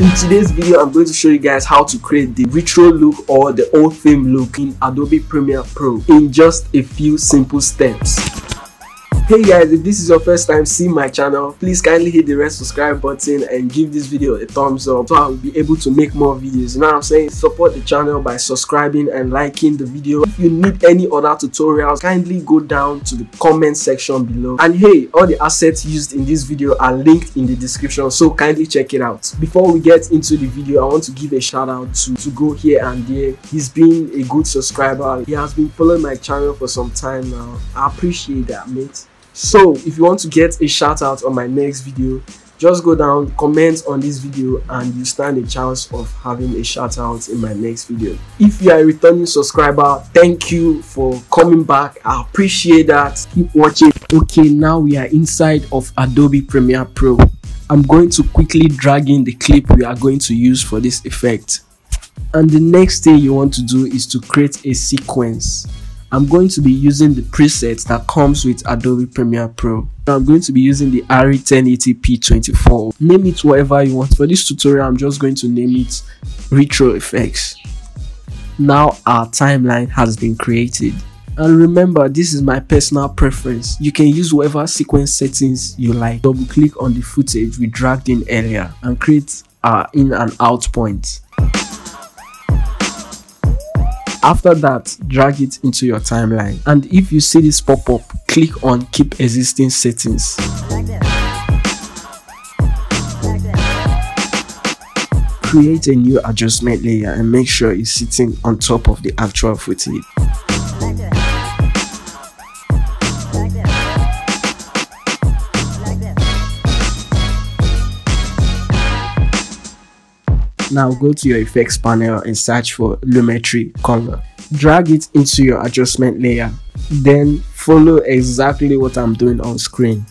In today's video, I'm going to show you guys how to create the retro look or the old theme look in Adobe Premiere Pro in just a few simple steps. Hey guys, if this is your first time seeing my channel, please kindly hit the red subscribe button and give this video a thumbs up so I'll be able to make more videos. You know what I'm saying? Support the channel by subscribing and liking the video. If you need any other tutorials, kindly go down to the comment section below. And hey, all the assets used in this video are linked in the description, so kindly check it out. Before we get into the video, I want to give a shout out to, to Go Here and There. He's been a good subscriber. He has been following my channel for some time now. I appreciate that, mate. So if you want to get a shout out on my next video, just go down, comment on this video and you stand a chance of having a shout out in my next video. If you are a returning subscriber, thank you for coming back. I appreciate that. Keep watching. Okay, now we are inside of Adobe Premiere Pro. I'm going to quickly drag in the clip we are going to use for this effect. And the next thing you want to do is to create a sequence. I'm going to be using the presets that comes with Adobe Premiere Pro. I'm going to be using the ARRI 1080p24. Name it whatever you want. For this tutorial, I'm just going to name it Retro Effects. Now our timeline has been created. And remember, this is my personal preference. You can use whatever sequence settings you like. Double click on the footage we dragged in earlier and create our in and out points. After that, drag it into your timeline. And if you see this pop up, click on keep existing settings. Create a new adjustment layer and make sure it's sitting on top of the actual footage. Now go to your effects panel and search for Lumetri color. Drag it into your adjustment layer. Then follow exactly what I'm doing on screen.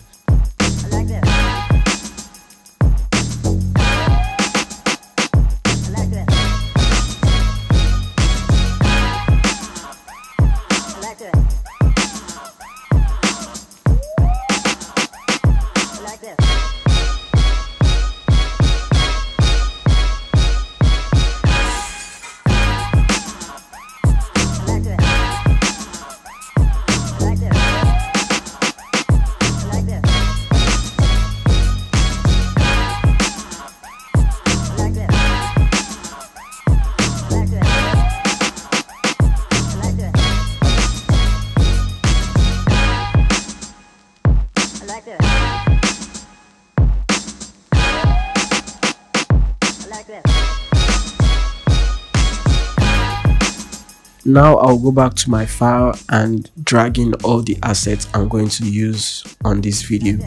Now I'll go back to my file and drag in all the assets I'm going to use on this video.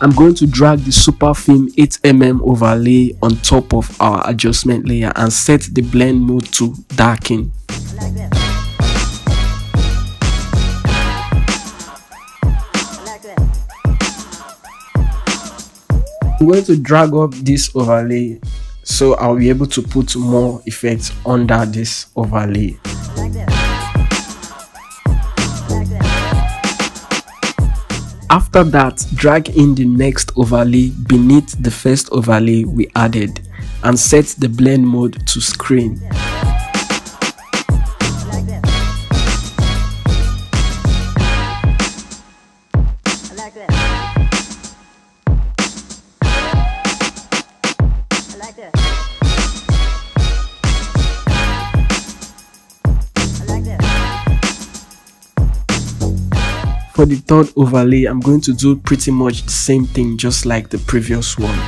I'm going to drag the super film 8mm overlay on top of our adjustment layer and set the blend mode to darken. I'm going to drag up this overlay so I'll be able to put more effects under this overlay. After that, drag in the next overlay beneath the first overlay we added and set the blend mode to screen. For the third overlay i'm going to do pretty much the same thing just like the previous one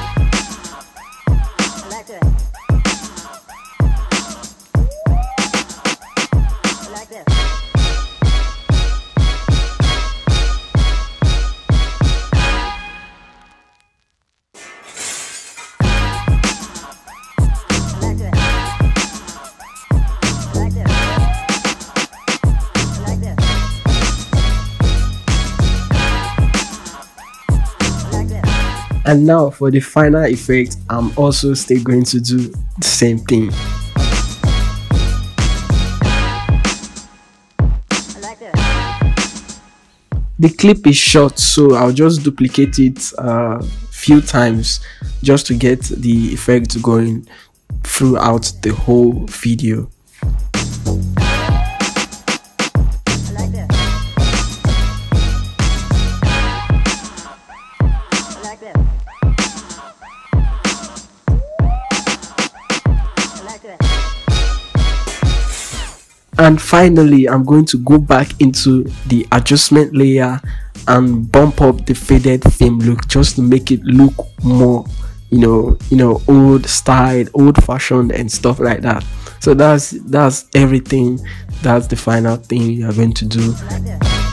and now for the final effect i'm also still going to do the same thing. The clip is short so i'll just duplicate it a uh, few times just to get the effect going throughout the whole video and finally i'm going to go back into the adjustment layer and bump up the faded theme look just to make it look more you know you know old style old fashioned and stuff like that. So that's that's everything. That's the final thing you're going to do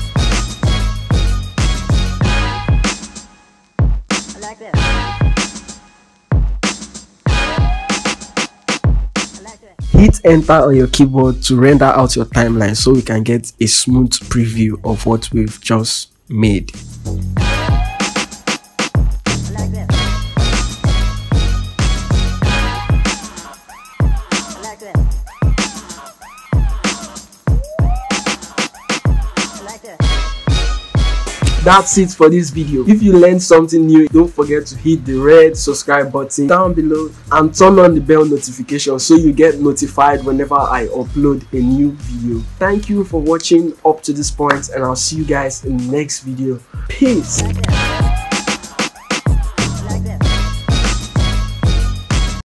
hit enter on your keyboard to render out your timeline so we can get a smooth preview of what we've just made. That's it for this video. If you learned something new don't forget to hit the red subscribe button down below and turn on the bell notification so you get notified whenever i upload a new video. Thank you for watching up to this point and i'll see you guys in the next video. Peace